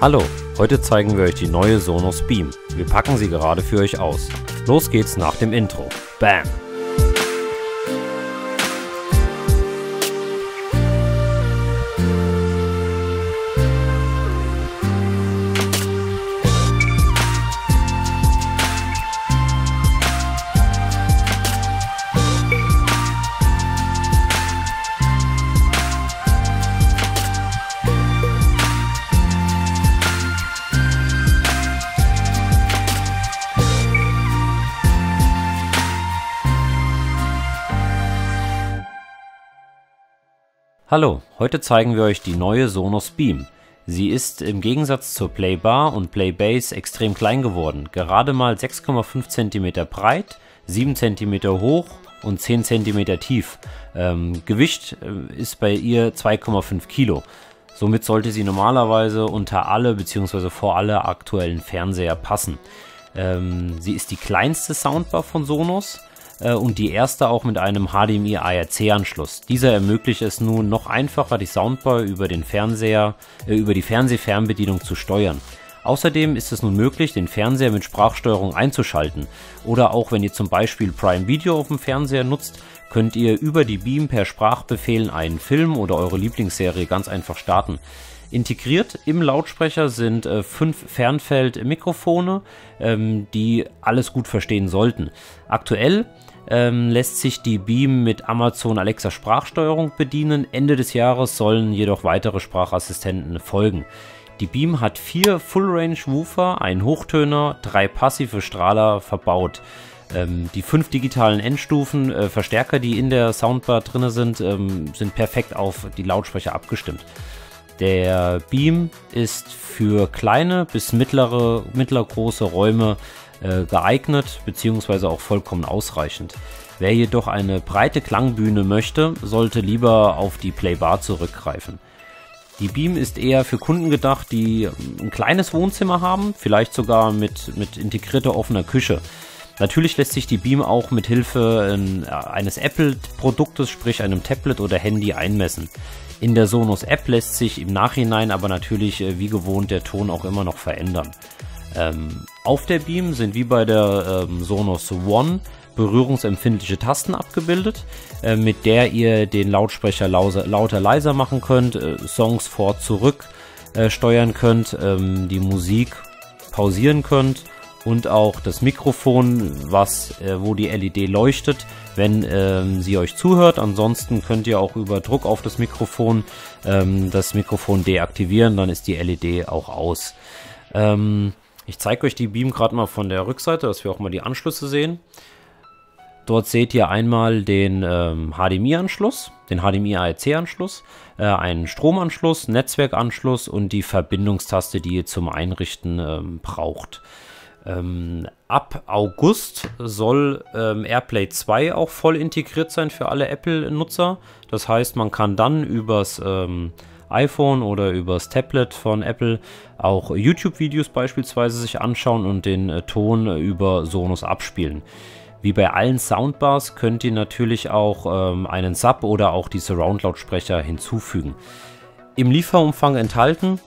Hallo, heute zeigen wir euch die neue Sonos Beam. Wir packen sie gerade für euch aus. Los geht's nach dem Intro. Bam! Hallo, heute zeigen wir euch die neue Sonos Beam. Sie ist im Gegensatz zur Playbar und Playbase extrem klein geworden, gerade mal 6,5 cm breit, 7 cm hoch und 10 cm tief. Ähm, Gewicht äh, ist bei ihr 2,5 Kilo. Somit sollte sie normalerweise unter alle bzw. vor alle aktuellen Fernseher passen. Ähm, sie ist die kleinste Soundbar von Sonos äh, und die erste auch mit einem HDMI ARC Anschluss. Dieser ermöglicht es nun noch einfacher die Soundbar über den Fernseher äh, über die Fernsehfernbedienung zu steuern. Außerdem ist es nun möglich, den Fernseher mit Sprachsteuerung einzuschalten. Oder auch wenn ihr zum Beispiel Prime Video auf dem Fernseher nutzt, könnt ihr über die Beam per Sprachbefehlen einen Film oder eure Lieblingsserie ganz einfach starten. Integriert im Lautsprecher sind äh, fünf Fernfeld-Mikrofone, ähm, die alles gut verstehen sollten. Aktuell ähm, lässt sich die Beam mit Amazon Alexa Sprachsteuerung bedienen. Ende des Jahres sollen jedoch weitere Sprachassistenten folgen. Die Beam hat vier Full-Range-Woofer, einen Hochtöner, drei passive Strahler verbaut. Ähm, die fünf digitalen Endstufen äh, Verstärker, die in der Soundbar drin sind, ähm, sind perfekt auf die Lautsprecher abgestimmt. Der Beam ist für kleine bis mittlere, mittlergroße Räume äh, geeignet bzw. auch vollkommen ausreichend. Wer jedoch eine breite Klangbühne möchte, sollte lieber auf die Playbar zurückgreifen. Die Beam ist eher für Kunden gedacht, die ein kleines Wohnzimmer haben, vielleicht sogar mit, mit integrierter offener Küche. Natürlich lässt sich die Beam auch mit Hilfe äh, eines Apple-Produktes, sprich einem Tablet oder Handy einmessen. In der Sonos App lässt sich im Nachhinein aber natürlich äh, wie gewohnt der Ton auch immer noch verändern. Ähm, auf der Beam sind wie bei der ähm, Sonos One berührungsempfindliche Tasten abgebildet, äh, mit der ihr den Lautsprecher lauser, lauter leiser machen könnt, äh, Songs vor zurück äh, steuern könnt, ähm, die Musik pausieren könnt und auch das Mikrofon, was, äh, wo die LED leuchtet, wenn ähm, sie euch zuhört. Ansonsten könnt ihr auch über Druck auf das Mikrofon ähm, das Mikrofon deaktivieren, dann ist die LED auch aus. Ähm, ich zeige euch die Beam gerade mal von der Rückseite, dass wir auch mal die Anschlüsse sehen. Dort seht ihr einmal den ähm, HDMI-Anschluss, den HDMI-AEC-Anschluss, äh, einen Stromanschluss, Netzwerkanschluss und die Verbindungstaste, die ihr zum Einrichten ähm, braucht. Ähm, ab August soll ähm, AirPlay 2 auch voll integriert sein für alle Apple-Nutzer. Das heißt, man kann dann übers ähm, iPhone oder übers Tablet von Apple auch YouTube-Videos beispielsweise sich anschauen und den äh, Ton über Sonos abspielen. Wie bei allen Soundbars könnt ihr natürlich auch ähm, einen Sub oder auch die Surround-Lautsprecher hinzufügen. Im Lieferumfang enthalten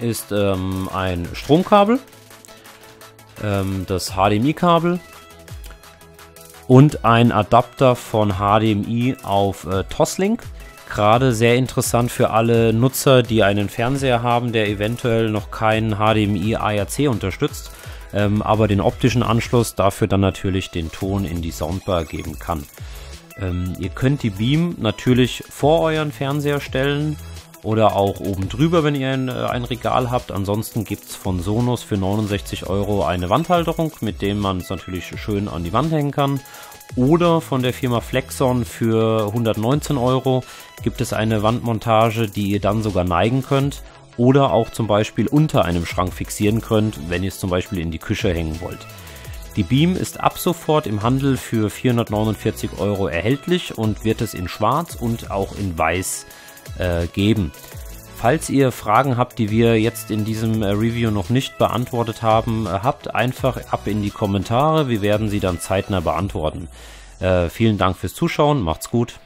ist ähm, ein Stromkabel, ähm, das HDMI-Kabel und ein Adapter von HDMI auf äh, Toslink. Gerade sehr interessant für alle Nutzer, die einen Fernseher haben, der eventuell noch keinen HDMI ARC unterstützt, ähm, aber den optischen Anschluss dafür dann natürlich den Ton in die Soundbar geben kann. Ähm, ihr könnt die Beam natürlich vor euren Fernseher stellen oder auch oben drüber, wenn ihr ein, äh, ein Regal habt. Ansonsten gibt es von Sonos für 69 Euro eine Wandhalterung, mit dem man es natürlich schön an die Wand hängen kann. Oder von der Firma Flexon für 119 Euro gibt es eine Wandmontage, die ihr dann sogar neigen könnt oder auch zum Beispiel unter einem Schrank fixieren könnt, wenn ihr es zum Beispiel in die Küche hängen wollt. Die Beam ist ab sofort im Handel für 449 Euro erhältlich und wird es in schwarz und auch in weiß äh, geben. Falls ihr Fragen habt, die wir jetzt in diesem äh, Review noch nicht beantwortet haben, äh, habt einfach ab in die Kommentare. Wir werden sie dann zeitnah beantworten. Äh, vielen Dank fürs Zuschauen, macht's gut.